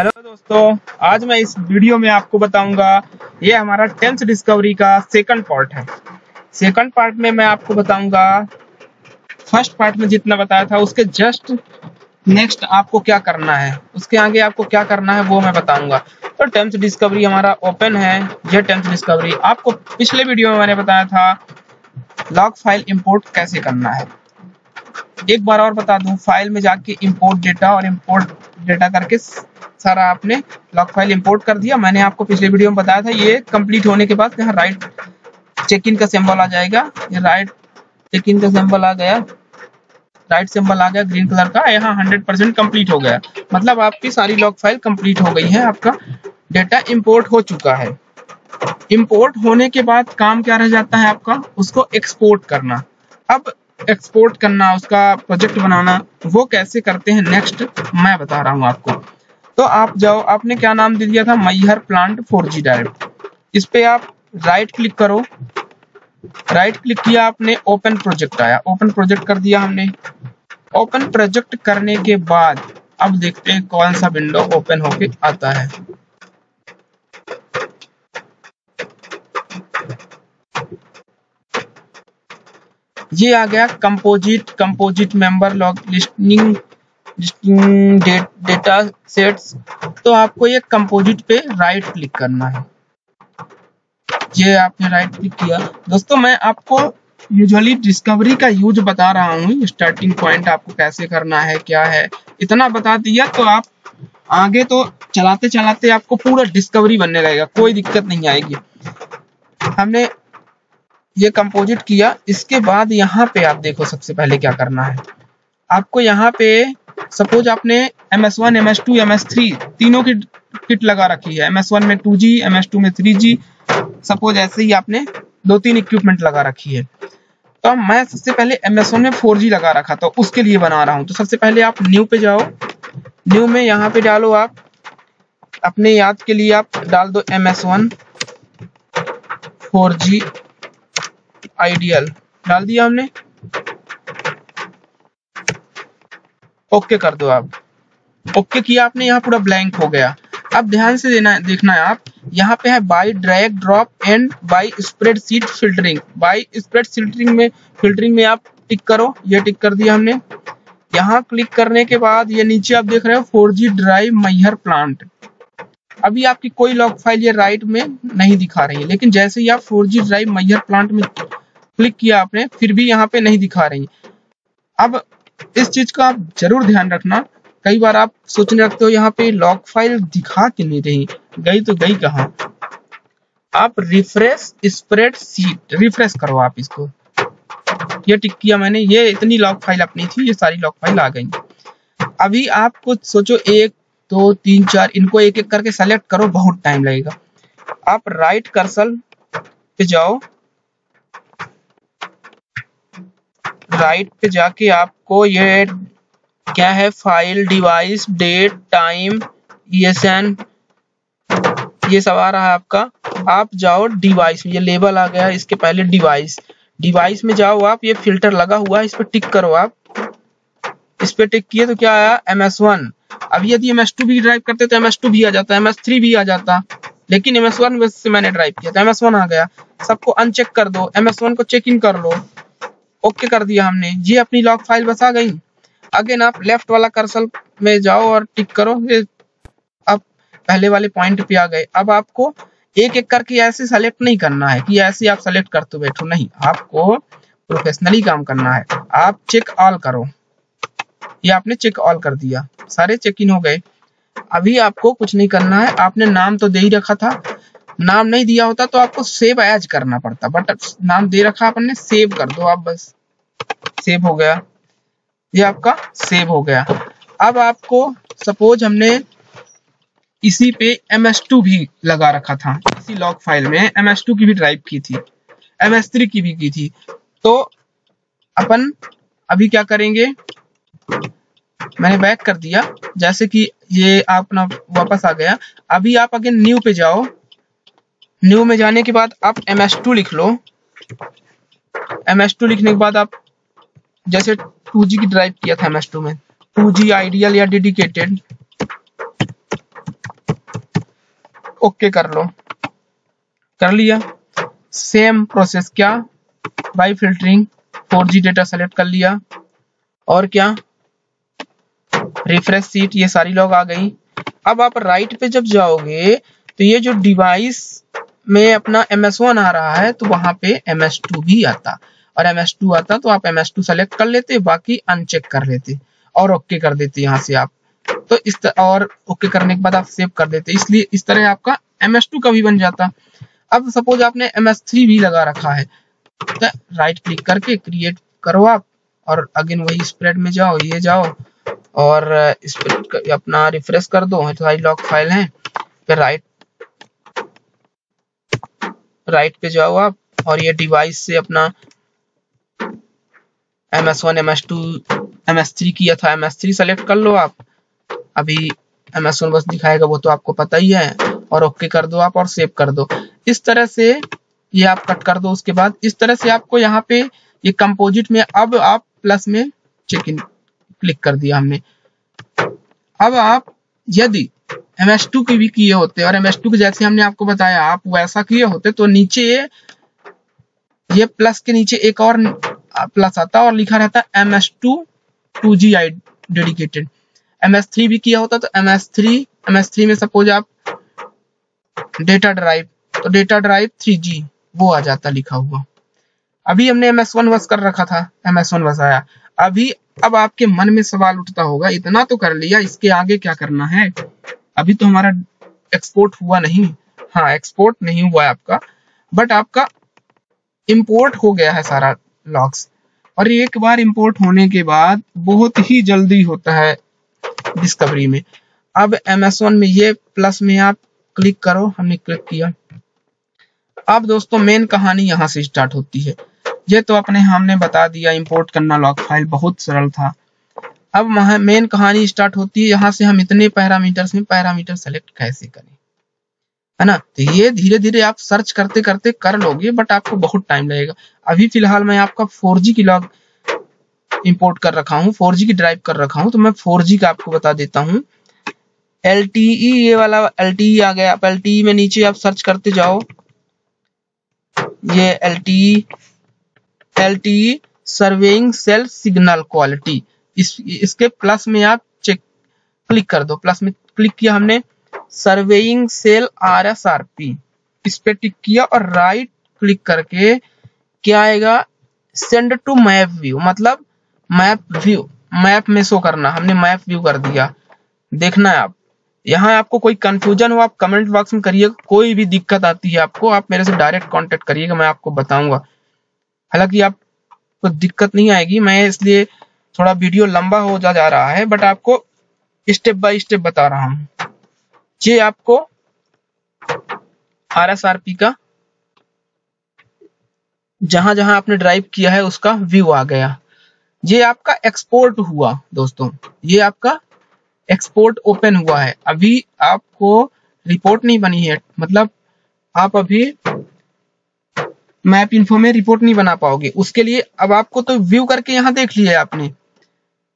Hello दोस्तों, आज मैं इस वीडियो में आपको बताऊँगा, ये हमारा टेंथ डिस्कवरी का सेकंड पार्ट है। सेकंड पार्ट में मैं आपको बताऊँगा फ़र्स्ट पार्ट में जितना बताया था, उसके जस्ट नेक्स्ट आपको क्या करना है, उसके आगे आपको क्या करना है, वो मैं बताऊँगा। तो टेंथ डिस्कवरी हमारा ओपन है, ये टेंथ डिस्कवरी आपको पिछले वीडियो में मैंने बताया था लॉग फ़ाइल इंपोर्ट कैसे करना है। एक बार और बता दूँ फ़ाइल में जाके इंपोर्ट डेटा और इंपोर्ट डेटा करके सारा आपने लॉग फ़ाइल इंपोर्ट कर दिया। मैंने आपको पिछले वीडियो में बताया था, ये कंप्लीट होने के बाद यहाँ राइट चेक इन का सिंबल आ जाएगा। ये राइट चेक इन का सिंबल आ गया। राइट सिंबल आ गया ग्रीन कलर का। यहाँ हंड्रेड परसेंट कंप्लीट हो गया। मतलब आपकी सारी लॉग फ़ाइल कंप्लीट हो गई है। आपका डेटा इंपोर्ट हो चुका है। इंपोर्ट होने के बाद काम क्या रह जाता है आपका? उसको एक्सपोर्ट करना। अब एक्सपोर्ट करना, उसका प्रोजेक्ट बनाना, वो कैसे करते हैं नेक्स्ट मैं बता रहा हूँ आपको। तो आप जाओ, आपने क्या नाम दे दिया था? Maihar plant four G direct इस पे आप राइट क्लिक करो। राइट क्लिक किया आपने ओपन प्रोजेक्ट आया। ओपन प्रोजेक्ट कर दिया हमने। ओपन प्रोजेक्ट करने के बाद, अब देखते हैं कौन सा विंडो ओपन होके आता है। ये आ गया composite composite member log listing data sets तो आपको ये कंपोजिट पे राइट क्लिक करना है। ये आपने राइट क्लिक किया। दोस्तों, मैं आपको यूजुअली डिस्कवरी का यूज़ बता रहा हूँ। स्टार्टिंग पॉइंट आपको कैसे करना है, क्या है, इतना बता दिया तो आप आगे तो चलाते चलाते आपको पूरा डिस्कवरी बनने लगेगा। कोई दिक्कत नहीं आएगी। हमने ये कंपोजिट किया, इसके बाद यहाँ पे आप देखो सबसे पहले क्या करना है। आपको यहाँ पे सपोज़ आपने M S one M S two M S three तीनों की किट लगा रखी है। एम एस वन में two G M S two में थ्री जी सपोज़ ऐसे ही आपने दो तीन इक्विपमेंट लगा रखी है। तो मैं सबसे पहले एम एस वन में फोर जी लगा रखा था, उसके लिए बना रहा हूँ। तो सबसे पहले आप न्यू पे जाओ। न्यू में यहाँ पे डालो आप। अपने याद के लिए आप डाल दो M S one four G ideal. डाल दिया हमने। ओके कर दो आप। ओके किया आपने, यहाँ पूरा ब्लैंक हो गया। अब ध्यान से देना, देखना है आप, यहाँ पे है by drag drop and by spread sheet filtering. By spread filtering में फिल्टरिंग में आप टिक करो, ये टिक कर दिया हमने। यहाँ क्लिक करने के बाद, ये नीचे आप देख रहे हो, four G drive Maihar plant. अभी आपकी कोई लॉग फ़ाइल ये राइट में नहीं दिखा रही है। लेकिन जैसे ही आप four G drive Maihar plant में क्लिक किया आपने, फिर भी यहाँ पे नहीं दिखा रही। अब इस चीज़ का आप ज़रूर ध्यान रखना। कई बार आप सोचने रखते हो, यहाँ पे लॉग फ़ाइल दिखा के नहीं रही? गई तो गई कहा? आप रिफ्रेश स्प्रेड सीट रिफ्रेश करो आप इसको। ये टिक किया मैंने, ये इतनी लॉग फ़ाइल अपनी थी, ये सारी लॉग फ़ाइल आ गई। अभी आप कुछ सोचो, एक दो, तीन, चार, इनको एक एक करके सेलेक्ट करो, बहुत टाइम लगेगा। आप राइट कर्सल पे जाओ। राइट पे जाके आपको ये क्या है? File device date time ESN ये सब आ रहा है आपका। आप जाओ डिवाइस ये लेबल आ गया, इसके पहले डिवाइस डिवाइस में जाओ आप, ये फ़िल्टर लगा हुआ है, इस पर टिक करो आप। इस पर टिक किए तो क्या आया? एम एस वन अभी यदि एम एस टू भी ड्राइव करते तो एम एस टू भी आ जाता एम एस थ्री भी आ जाता। लेकिन एम एस वन से मैंने ड्राइव किया तो एम एस वन आ गया। सबको अनचेक कर दो एम एस वन को चेक इन कर लो। ओके कर दिया हमने। ये अपनी लॉग फ़ाइल बस आ गई। अगेन आप लेफ़्ट वाला कर्सल में जाओ और टिक करो। ये अब पहले वाले पॉइंट पे आ गए। अब आपको एक एक करके ऐसे सेलेक्ट नहीं करना है कि ऐसे आप सेलेक्ट करते बैठो। नहीं, आपको प्रोफेशनली काम करना है। आप चेक ऑल करो। ये आपने चेक ऑल कर दिया। सारे चेक इन हो गए। अभी आपको कुछ नहीं करना है। आपने नाम तो दे ही रखा था। नाम नहीं दिया होता तो आपको सेव एज करना पड़ता। बट नाम दे रखा आपने सेव कर दो आप बस। सेव हो गया। ये आपका सेव हो गया। अब आपको सपोज़ हमने इसी पे MS2 भी लगा रखा था। इसी लॉग फ़ाइल में MS2 की भी ड्राइव की थी। MS3 की भी की थी। तो अपन अभी क्या करेंगे? मैंने बैक कर दिया। जैसे कि ये अपना वापस आ गया। अभी आप अगेन न्यू पे जाओ। न्यू में जाने के बाद आप एम एस टू लिख लो। एम एस टू लिखने के बाद आप जैसे टू जी की ड्राइव किया था एम एस टू में। टू जी आइडियल या डेडिकेटेड ओके कर लो। कर लिया। सेम प्रोसेस क्या? By filtering four G data select कर लिया। और क्या? रिफ्रेश सीट ये सारी लॉग आ गई। अब आप राइट पे जब जाओगे तो ये जो डिवाइस में अपना MS1 आ रहा है तो वहाँ पे MS2 भी आता। और MS2 आता तो आप MS2 सेलेक्ट कर लेते, बाकी अनचेक कर लेते। और ओके कर देते यहाँ से आप। तो इस और ओके करने के बाद आप सेव कर देते। इसलिए इस तरह आपका MS2 का भी बन जाता। अब सपोज़ आपने एम एस थ्री भी लगा रखा है तो राइट क्लिक करके क्रिएट करो आप। और अगेन वही स्प्रेड में जाओ, ये जाओ। और स्प्रेड अपना रिफ्रेश कर दो सारी लॉक फ़ाइल है फिर राइट राइट पे जाओ आप और ये डिवाइस से अपना MS1, MS2, MS3 किया था MS3 सेलेक्ट कर लो आप। अभी MS1 बस दिखाएगा वो तो आपको पता ही है और ओके कर दो आप और सेव कर दो। इस तरह से ये आप कट कर दो उसके बाद इस तरह से आपको यहाँ पे ये कंपोजिट में अब आप प्लस में चेक इन क्लिक कर दिया हमने। अब आप, यदि MS2 की भी किए होते, और MS2 के जैसे हमने आपको बताया, आप वैसा किए होते तो नीचे ये प्लस के नीचे एक और प्लस आता और लिखा रहता MS2 2G आई डेडिकेटेड MS3 भी किया होता तो MS3 MS3 में सपोज़ आप डेटा ड्राइव तो डेटा ड्राइव 3G वो आ जाता लिखा हुआ। अभी हमने एम एस वन बस कर रखा था एम एस वन बस आया। अभी अब आपके मन में सवाल उठता होगा, इतना तो कर लिया, इसके आगे क्या करना है? अभी तो हमारा एक्सपोर्ट हुआ नहीं। हाँ एक्सपोर्ट नहीं हुआ है आपका बट आपका इम्पोर्ट हो गया है सारा लॉग्स और एक बार इम्पोर्ट होने के बाद बहुत ही जल्दी होता है डिस्कवरी में। अब एम एस वन में ये प्लस में आप क्लिक करो, हमने क्लिक किया। अब दोस्तों मेन कहानी यहाँ से स्टार्ट होती है। ये तो अपने हमने बता दिया इंपोर्ट करना लॉग फ़ाइल बहुत सरल था। अब मेन कहानी स्टार्ट होती है, यहाँ से हम इतने पैरामीटर में पैरामीटर सेलेक्ट कैसे करें? है ना? तो ये धीरे धीरे आप सर्च करते करते कर लोगे बट आपको बहुत टाइम लगेगा। अभी फ़िलहाल मैं आपका 4G की लॉग इंपोर्ट कर रखा हूँ 4G की ड्राइव कर रखा हूँ तो मैं 4G का आपको बता देता हूँ। LTE, ये वाला LTE आ गया। आप LTE में नीचे आप सर्च करते जाओ। ये L L surveying cell signal quality इस, इसके प्लस में आप चेक क्लिक कर दो। प्लस में क्लिक किया हमने surveying cell R S R P इस पे टिक किया और राइट क्लिक करके क्या आएगा? सेंड टू मैप व्यू मतलब मैप व्यू मैप में शो करना, हमने मैप व्यू कर दिया। देखना है आप। यहाँ आपको कोई कंफ्यूजन हो, आप कमेंट बॉक्स में करिएगा कोई भी दिक्कत आती है आपको, आप मेरे से डायरेक्ट कांटेक्ट करिएगा, मैं आपको बताऊँगा। हालाँकि आपको दिक्कत नहीं आएगी मैं इसलिए थोड़ा वीडियो लंबा हो जा, जा रहा है बट आपको स्टेप बाय स्टेप बता रहा हूँ। ये आपको आर एस आर पी का जहाँ जहाँ आपने ड्राइव किया है उसका व्यू आ गया। ये आपका एक्सपोर्ट हुआ दोस्तों। ये आपका एक्सपोर्ट ओपन हुआ है। अभी आपको रिपोर्ट नहीं बनी है। मतलब आप अभी मैप इन्फो में रिपोर्ट नहीं बना पाओगे। उसके लिए अब आपको तो व्यू करके यहाँ देख लिया आपने।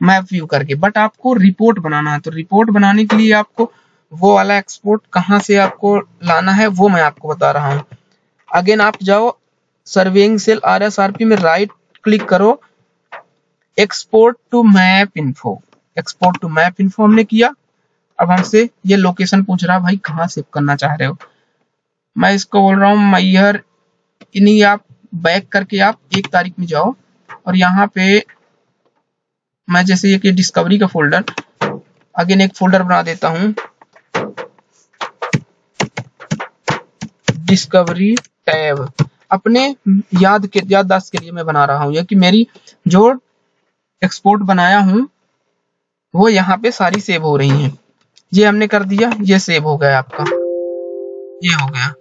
मैप व्यू करके। बट आपको रिपोर्ट बनाना है। तो रिपोर्ट बनाने के लिए आपको वो वाला एक्सपोर्ट कहाँ से आपको लाना है, वो मैं आपको बता रहा हूँ। अगेन आप जाओ surveying cell R S R P में राइट क्लिक करो। Export to map info export to map info हमने किया। अब हमसे ये लोकेशन पूछ रहा भाई कहाँ सेव करना चाह रहे हो? मैं इसको बोल रहा हूँ मैयर इन्हीं आप बैक करके आप एक तारीख में जाओ और यहाँ पे मैं जैसे ये कि डिस्कवरी का फोल्डर अगेन एक फोल्डर बना देता हूँ। डिस्कवरी टैब अपने याद के, याददाश्त के लिए मैं बना रहा हूँ। या कि मेरी जो एक्सपोर्ट बनाया हूँ, वो यहाँ पे सारी सेव हो रही हैं। ये हमने कर दिया, ये सेव हो गया आपका। ये हो गया।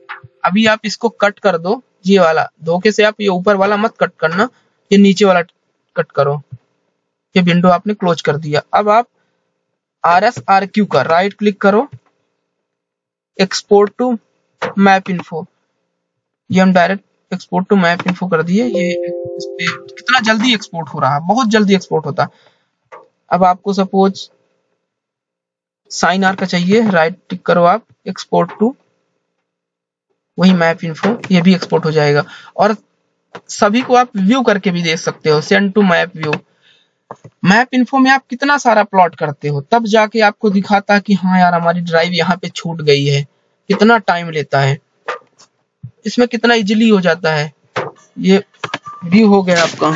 अभी आप इसको कट कर दो। ये वाला, धोखे से आप ये ऊपर वाला मत कट करना, ये नीचे वाला कट करो। ये विंडो आपने क्लोज कर दिया। अब आप आर एस आर क्यू का राइट क्लिक करो। एक्सपोर्ट टू मैप इन्फो ये हम direct export to map info कर दिए। ये कितना जल्दी एक्सपोर्ट हो रहा है बहुत जल्दी एक्सपोर्ट होता। अब आपको सपोज़ साइन आर का चाहिए राइट टिक करो आप एक्सपोर्ट टू वही मैप इन्फो ये भी एक्सपोर्ट हो जाएगा। और सभी को आप व्यू करके भी देख सकते हो send to map view map info में आप कितना सारा प्लॉट करते हो, तब जाके आपको दिखाता कि हाँ यार, हमारी ड्राइव यहाँ पे छूट गई है। कितना टाइम लेता है। इसमें कितना इजिली हो जाता है। ये व्यू हो गया आपका।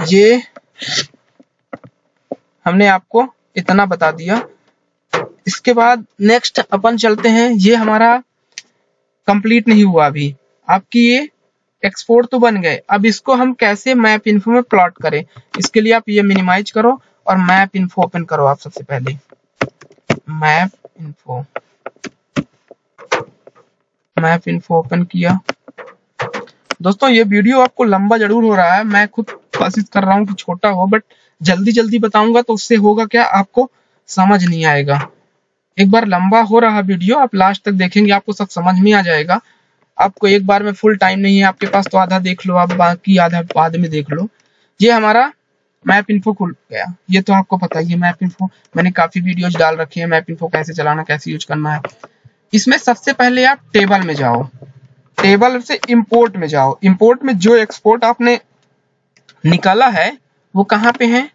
ये हमने आपको इतना बता दिया। इसके बाद नेक्स्ट अपन चलते हैं। ये हमारा कंप्लीट नहीं हुआ अभी। आपकी ये एक्सपोर्ट तो बन गए। अब इसको हम कैसे मैप इन्फो में प्लॉट करें? इसके लिए आप ये मिनिमाइज करो और मैप इन्फो ओपन करो आप सबसे पहले। Map info map info open किया। दोस्तों, ये वीडियो आपको लंबा ज़रूर हो रहा है। मैं खुद कोशिश कर रहा हूँ कि छोटा हो बट जल्दी जल्दी बताऊँगा तो उससे होगा क्या, आपको समझ नहीं आएगा। एक बार लंबा हो रहा वीडियो आप लास्ट तक देखेंगे, आपको सब समझ में आ जाएगा। आपको एक बार में फुल टाइम नहीं है, आपके पास तो आधा देख लो, आप बाकी आधा बाद में देख लो। ये हमारा मैप इन्फो खुल गया। ये तो आपको पता ही है मैप इन्फो मैंने काफ़ी वीडियोज़ डाल रखे हैं मैप इन्फो कैसे चलाना, कैसे यूज़ करना है। इसमें सबसे पहले आप टेबल में जाओ। टेबल से इंपोर्ट में जाओ। इंपोर्ट में जो एक्सपोर्ट आपने निकाला है, वो कहाँ पे है?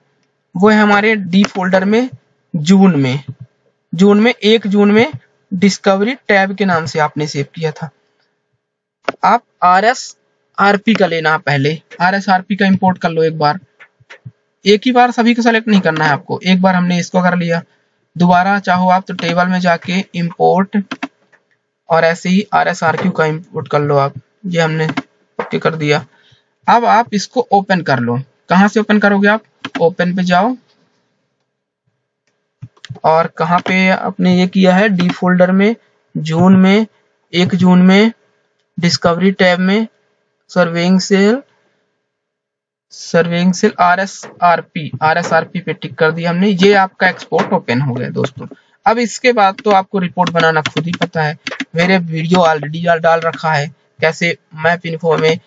वो है हमारे डी फोल्डर में जून में। जून में, एक जून में डिस्कवरी टैब के नाम से आपने सेव किया था। आप आर एस आर पी का लेना पहले। आर एस आर पी का इंपोर्ट कर लो एक बार। एक ही बार सभी को सेलेक्ट नहीं करना है आपको। एक बार हमने इसको कर लिया। दोबारा चाहो आप तो टेबल में जाके इंपोर्ट और ऐसे ही आर एस आर क्यू का इंपोर्ट कर लो आप। ये हमने ओके कर दिया। अब आप इसको ओपन कर लो। कहाँ से ओपन करोगे आप? ओपन पे जाओ। और कहा पे आपने ये किया है? डी फोल्डर में जून में, एक जून में डिस्कवरी टैब में surveying cell surveying cell R S R P R S R P पे टिक कर दिया हमने। ये आपका एक्सपोर्ट ओपन हो गया दोस्तों। अब इसके बाद तो आपको रिपोर्ट बनाना खुद ही पता है। मेरे वीडियो ऑलरेडी डाल रखा है। कैसे मैप इन्फो में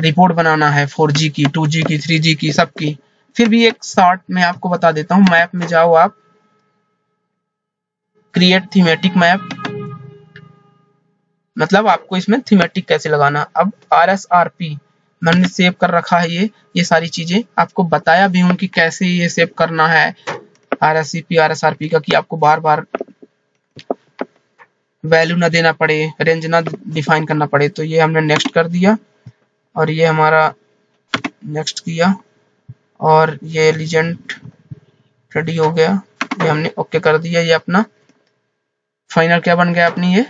रिपोर्ट बनाना है 4G की 2G की 3G की, सबकी। फिर भी एक शॉर्ट में आपको बता देता हूँ। मैप में जाओ आप। क्रिएट थीमेटिक मैप मतलब आपको इसमें थीमेटिक कैसे लगाना। अब आर एस आर पी मैंने सेव कर रखा है ये ये सारी चीज़ें। आपको बताया भी हूँ कि कैसे ये सेव करना है। R S C P R S R P का कि आपको बार बार वैल्यू ना देना पड़े रेंज ना डिफाइन करना पड़े तो ये हमने नेक्स्ट कर दिया और ये हमारा नेक्स्ट किया और ये लीजेंट रेडी हो गया। ये हमने ओके कर दिया। ये अपना फाइनल क्या बन गया अपनी? ये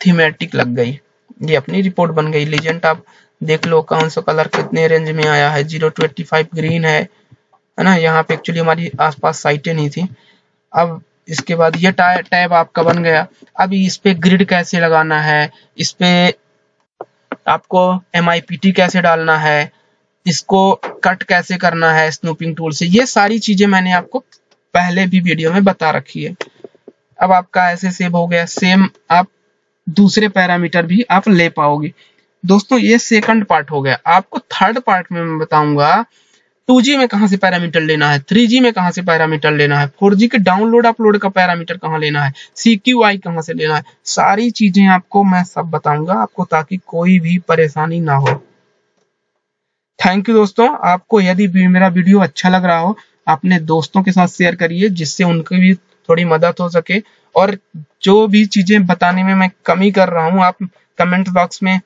थीमेटिक लग गई। ये अपनी रिपोर्ट बन गई। लीजेंट आप देख लो कौन सा कलर कितने रेंज में आया है। ज़ीरो ट्वेंटी फाइव ग्रीन है है ना? यहाँ पे एक्चुअली हमारी आसपास साइटें नहीं थी। अब इसके बाद ये टैब आपका बन गया। अब इस पे ग्रिड कैसे लगाना है? इस पे आपको एमआईपीटी कैसे डालना है? इसको कट कैसे करना है स्नूपिंग टूल से? ये सारी चीज़ें मैंने आपको पहले भी वीडियो में बता रखी है। अब आपका ऐसे सेव हो गया। सेम आप दूसरे पैरामीटर भी आप ले पाओगे। दोस्तों, ये सेकंड पार्ट हो गया। आपको थर्ड पार्ट में मैं बताऊँगा 2G में कहाँ से पैरामीटर लेना है? 3G में कहाँ से पैरामीटर लेना है? 4G के डाउनलोड अपलोड का पैरामीटर कहाँ लेना है? CQI कहाँ से लेना है? सारी चीज़ें आपको मैं सब बताऊँगा आपको ताकि कोई भी परेशानी ना हो। थैंक यू दोस्तों। आपको यदि मेरा वीडियो अच्छा लग रहा हो, अपने दोस्तों के साथ शेयर करिए, जिससे उनकी भी थोड़ी मदद हो सके। और जो भी चीज़ें बताने में मैं कमी कर रहा हूँ, आप कमेंट बॉक्स में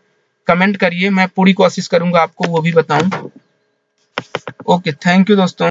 कमेंट करिए, मैं पूरी कोशिश करूँगा आपको वो भी बताऊँ। ओके थैंक यू दोस्तों।